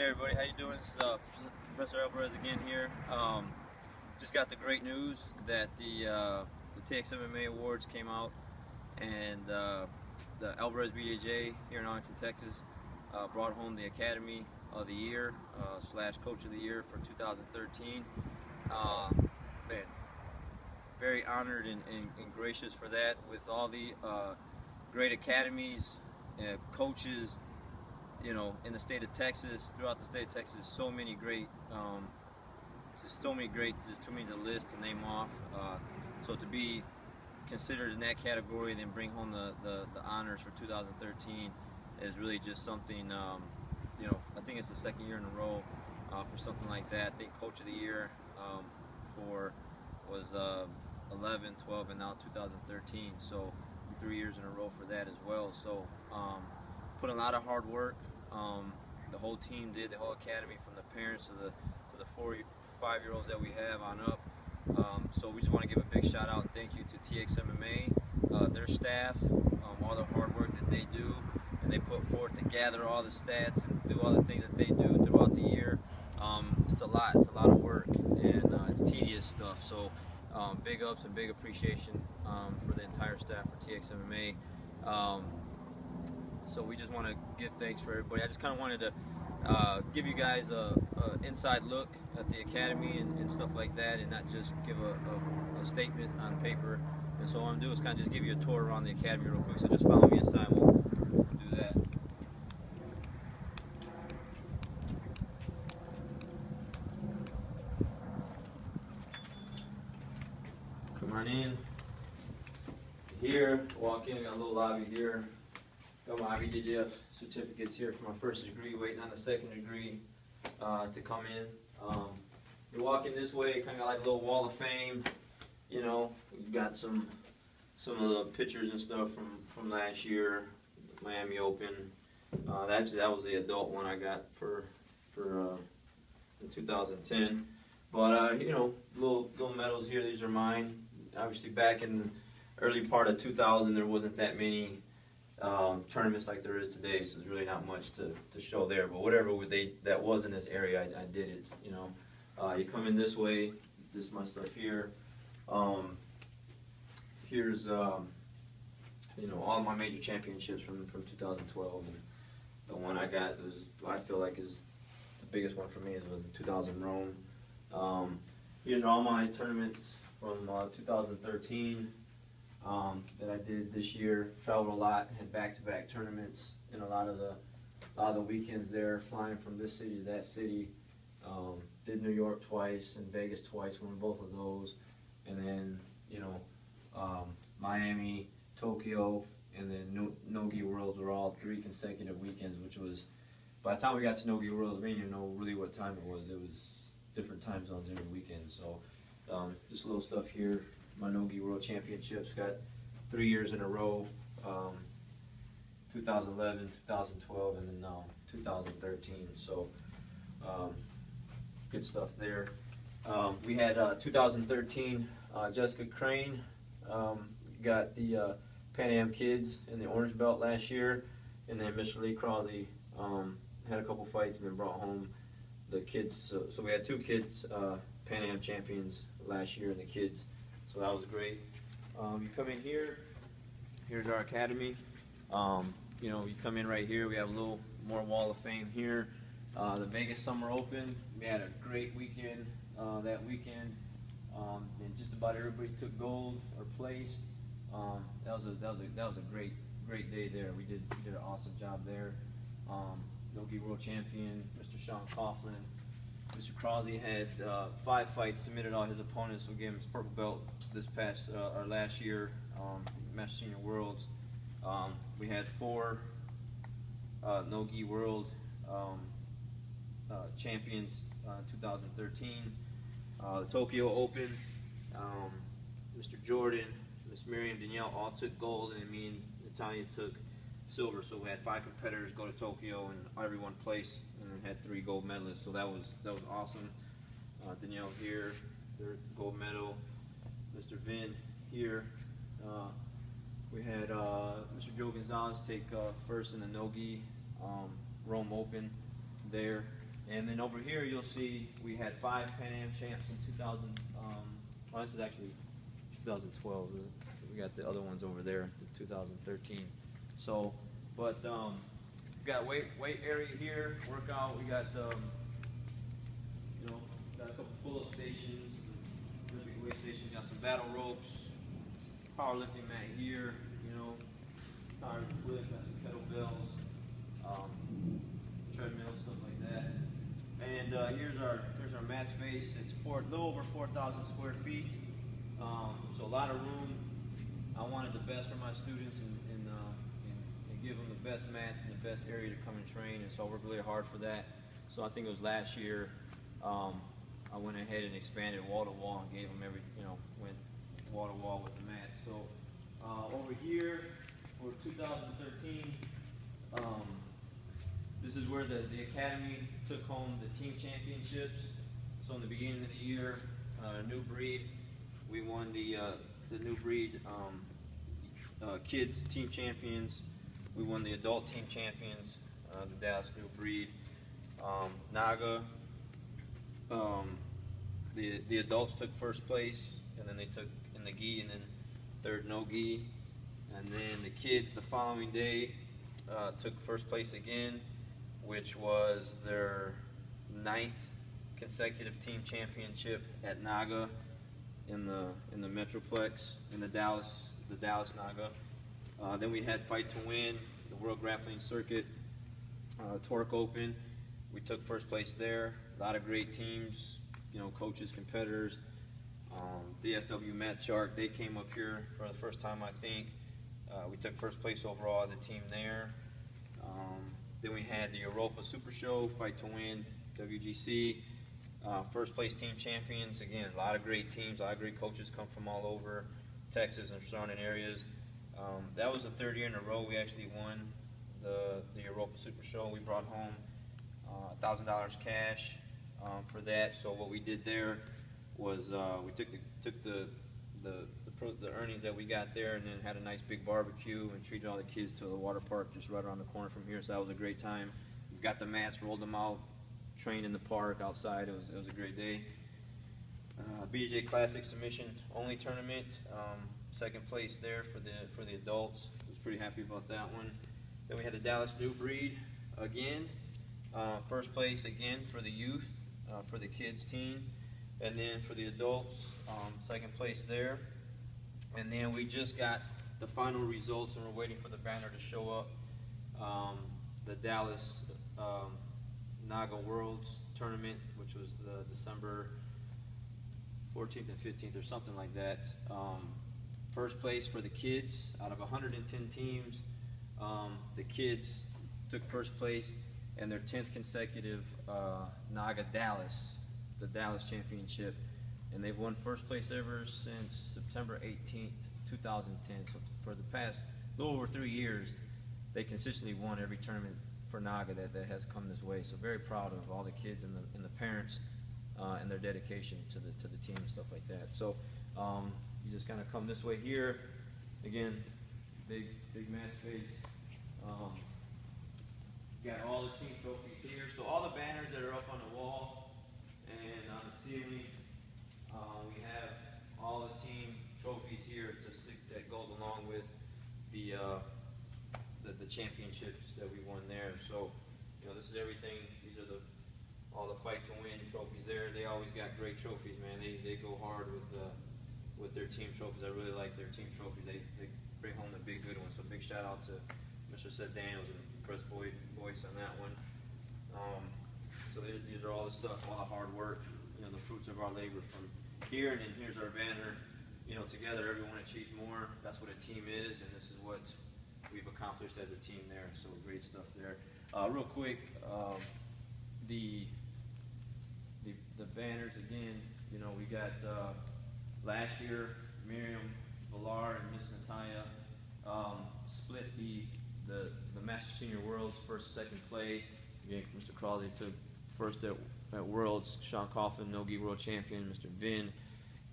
Hey everybody, how you doing? This is uh, Professor Alvarez again here. Um, just got the great news that the uh, the TXMMA Awards came out, and uh, the Alvarez BJJ here in Arlington, Texas, uh, brought home the Academy of the Year uh, slash Coach of the Year for 2013. Uh, man, very honored and, and, and, gracious for that. With all the great academies, coaches you know, in the state of Texas, throughout the state of Texas, so many great, um, just so many great, just too many to list to name off. Uh, so to be considered in that category and then bring home the, the, the honors for 2013 is really just something, um, you know, I think it's the second year in a row uh, for something like that. I think Coach of the Year um, for was uh, 11, 12, and now 2013. So three years in a row for that as well. So um, put a lot of hard work. Um, the whole team did, the whole academy, from the parents to the to the four, five year olds that we have on up. Um, so we just want to give a big shout out and thank you to TXMMA, uh, their staff, um, all the hard work that they do, and they put forth to gather all the stats and do all the things that they do throughout the year. Um, it's a lot, it's a lot of work, and uh, it's tedious stuff. So um, big ups and big appreciation um, for the entire staff for TXMMA. So we just want to give thanks for everybody. I just kind of wanted to uh, give you guys a, a, inside look at the academy and, and, stuff like that, and not just give a, a, a, statement on paper. And so what I'm gonna do is kind of just give you a tour around the academy real quick. So just follow me inside. We'll, we'll do that. Come on in. Here, walk in. We Got a little lobby here. Got my IBJJF certificates here for my first degree, waiting on the second degree uh, to come in. Um, you're walking this way, kind of like a little wall of fame. You know, we've got some some of the pictures and stuff from from last year, Miami Open. Uh, actually, that was the adult one I got for for uh, 2010. But uh, you know, little little medals here. These are mine. Obviously, back in the early part of 2000, there wasn't that many um, tournaments like there is today, so there's really not much to, to show there. But whatever they that was in this area, I, I did it. You know, uh, you come in this way. This is my stuff here. Um, here's um, you know all my major championships from from 2012, and the one I got was I feel like is the biggest one for me is was the 2000 Rome. Um, here's all my tournaments from uh, 2013 um, that I did this year. Traveled a lot, had back-to-back tournaments in a lot of the a lot of the weekends there, flying from this city to that city. Um, did New York twice and Vegas twice, won both of those, and then you know um, Miami, Tokyo, and then no Nogi Worlds were all three consecutive weekends, which was by the time we got to Nogi Worlds, we didn't even know really what time it was. It was different time zones every weekend. So um, just a little stuff here my Nogi World Championships. Got three years in a row, um, 2011, 2012, and then now 2013. So um, good stuff there. Um, we had uh, 2013 uh, Jessica Crane um, got the uh, Pan Am Kids in the Orange Belt last year, and then Mr. Lee Crosby um, had a couple fights and then brought home the kids. So, so we had two kids uh, Pan Am champions last year in the kids. So that was great. Um, you come in here, here's our academy. Um, you know, you come in right here, we have a little more wall of fame here. Uh, the Vegas Summer Open, we had a great weekend uh, that weekend. Um, and just about everybody took gold or placed. Um, that was a that was a that was a great great day there. We did we did an awesome job there. Um, Nogi World Champion, Mr. Sean Coughlin, Mr. Crosby had uh, five fights, submitted all his opponents, so gave him his purple belt this past uh, or last year, um, Master Senior Worlds. Um, we had four uh, Nogi World um, uh, champions uh, 2013. Uh, Tokyo Open, um, Mr. Jordan, Miss Miriam Danielle all took gold, and me and Natalia took silver. So we had five competitors go to Tokyo, and everyone placed and had three gold medalists. So that was that was awesome. Uh, Danielle here, their gold medal. Mr. Vin here. Uh, we had uh, Mr. Joe Gonzalez take uh, first in the Nogi um, Rome Open there. and then over here, you'll see we had five Pan Am champs in 2000. Um, well, this is actually 2012. We got the other ones over there, the 2013. So, but um, we got weight weight area here, workout. We got um, you know got a couple pull-up stations, Olympic weight stations. Got some battle ropes, powerlifting mat here. You know, flip. Got some kettlebells, um, treadmill, stuff like that. And uh, here's our here's our mat space. It's four, a little over 4,000 square feet. Um, so a lot of room. I wanted the best for my students and, and, uh, give them the best mats and the best area to come and train. And so I worked really hard for that. So I think it was last year. Um, I went ahead and expanded wall to wall and gave them every, you know, went wall to wall with the mats. So uh, over here for 2013, um, this is where the, the academy took home the team championships. So in the beginning of the year, uh, new breed, we won the uh, the new breed um, uh, kids team champions. We won the adult team champions, uh, the Dallas new breed. Um, Naga, um, the the adults took first place, and then they took in the gi, and then third no gi, and then the kids the following day uh, took first place again, which was their ninth consecutive team championship at Naga in the in the Metroplex in the Dallas the Dallas Naga. Uh, then we had Fight to Win, the World Grappling Circuit, uh, Torque Open. We took first place there. A lot of great teams, you know, coaches, competitors. Um, DFW Matt Shark, they came up here for the first time, I think. Uh, we took first place overall as a team there. Um, then we had the Europa Super Show, Fight to Win, WGC. Uh, first place team champions. Again, a lot of great teams, a lot of great coaches come from all over Texas and surrounding areas. Um, that was the third year in a row we actually won the, the Europa Super Show. We brought home $1,000 uh, cash um, for that. So what we did there was uh, we took the took the the, the, pro, the, earnings that we got there and then had a nice big barbecue and treated all the kids to the water park just right around the corner from here. So that was a great time. We got the mats, rolled them out, trained in the park outside. It was, it was a great day. Uh, BJ Classic submission only tournament. Um, second place there for the for the adults. I was pretty happy about that one. Then we had the Dallas New Breed again. Uh, first place again for the youth, uh, for the kids team, and then for the adults, um, second place there. And then we just got the final results, and we're waiting for the banner to show up. Um, the Dallas um, Naga Worlds tournament, which was uh, December 14th and 15th or something like that. Um, first place for the kids out of 110 teams. Um, the kids took first place and their 10th consecutive uh, Naga Dallas, the Dallas Championship. And they've won first place ever since September 18th, 2010. So for the past little over three years, they consistently won every tournament for Naga that, that has come this way. So very proud of all the kids and the, and the parents uh, and their dedication to the to the team and stuff like that. So um, you just kind of come this way here. Again, big big match space. Um, got all the team trophies here. So all the banners that are up on the wall and on the ceiling, uh, we have all the team trophies here to that goes along with the uh, the, the championships that we won there. So, you know, this is everything. These are the all the fight to win trophies there. They always got great trophies, man. They, they go hard with uh, with their team trophies. I really like their team trophies. They, they bring home the big good ones. So big shout out to Mr. Seth Daniels and Chris Boyd voice on that one. Um, so these, are all the stuff, all the hard work, you know, the fruits of our labor from here. And then here's our banner. You know, together everyone achieves more. That's what a team is, and this is what we've accomplished as a team there. So great stuff there. Uh, real quick, um, the, the the banners again. You know, we got uh, last year Miriam Villar and Miss Natalia um, split the the the Master Senior Worlds first second place. Again, Mr. Crawley took first at, at Worlds. Sean Coughlin, No Gi World Champion. Mr. Vin,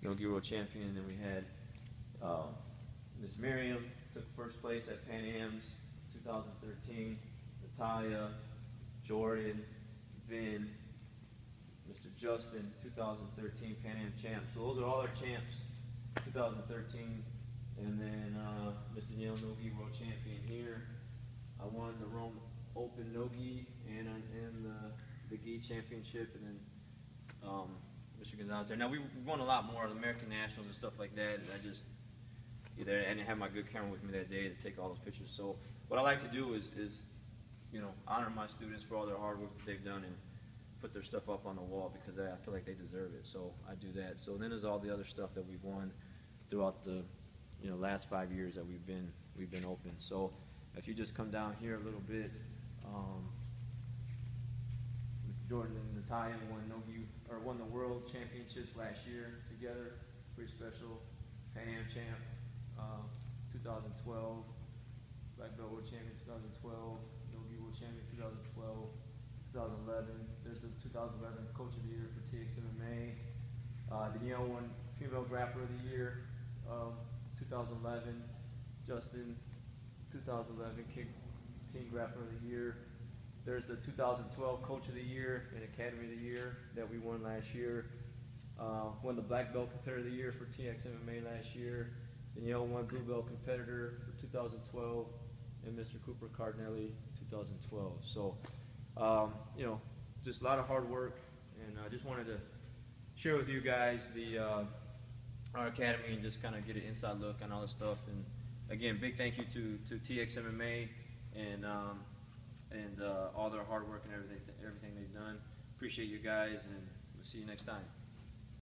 No Gi World Champion. And then we had uh, Miss Miriam took first place at Pan Am's 2013. Natalia, Jordan, Vin. Justin, 2013 Pan Am champ. So those are all our champs, 2013. And then uh, Mr. Neil Nogi, world champion here. I won the Rome Open Nogi and and the the Gi Championship, and then um, Mr. Gonzalez there. Now we won a lot more, the American Nationals and stuff like that. And I just either I didn't have my good camera with me that day to take all those pictures. So what I like to do is is you know honor my students for all their hard work that they've done and put their stuff up on the wall because I feel like they deserve it. So I do that. So then there's all the other stuff that we've won throughout the you know last five years that we've been we've been open. So if you just come down here a little bit, um, Jordan and Natalia won Nogi or won the world championships last year together. Pretty special. Pan Am champ, uh, 2012. Black belt world champion 2012. Nogi world champion 2012. 2011. There's the 2011 Coach of the Year for TXMMA. Uh, Danielle won Female Grappler of the Year of 2011. Justin, 2011 Kick Team Grappler of the Year. There's the 2012 Coach of the Year and Academy of the Year that we won last year. Uh, won the Black Belt Competitor of the Year for TXMMA last year. Danielle won Blue Belt Competitor for 2012, and Mr. Cooper Cardinelli 2012. So, um, you know, just a lot of hard work, and I just wanted to share with you guys the uh, our academy and just kind of get an inside look on all this stuff. And again, big thank you to to TXMMA and um, and uh, all their hard work and everything everything they've done. Appreciate you guys, and we'll see you next time.